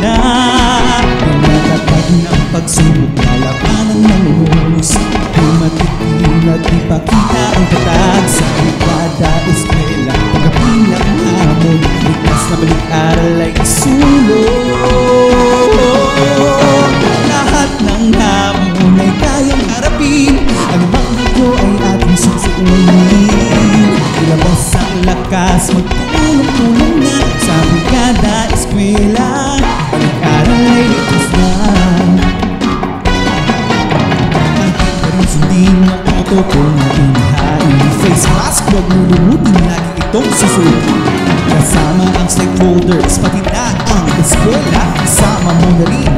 na Tumatapag ng pagsubok Lalapanan ng ulos Tumatikim at ipakita ang katag Sa iwada eskwela Pagkabi ng hamon. Ligtas na balik-aral ay isulong Lahat ng hamon ay kayang harapin. Ang mga ko ay ating susuunin Ilabas ang lakas Magpulong-tulong na gasolina, tocou na minha rádio Fez clássico, bagulho muda e milagre tão sussurro Kasama ang stakeholders, pati na ang eskwela Kasama mo na rin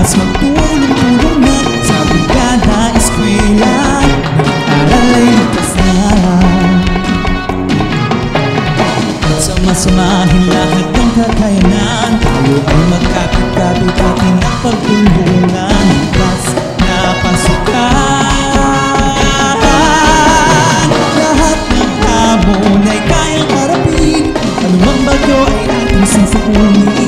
oras Magtulong-tulong na sa brigada eskwela Nag-aaral ay ligtas na At sama-samahin lahat ng kakayanan Tayo ay magkakagabit at pinapagtulungan Ligtas na pasukan Lahat ng hamon ay kayang harapin. Anumang bago ay ating sasakunin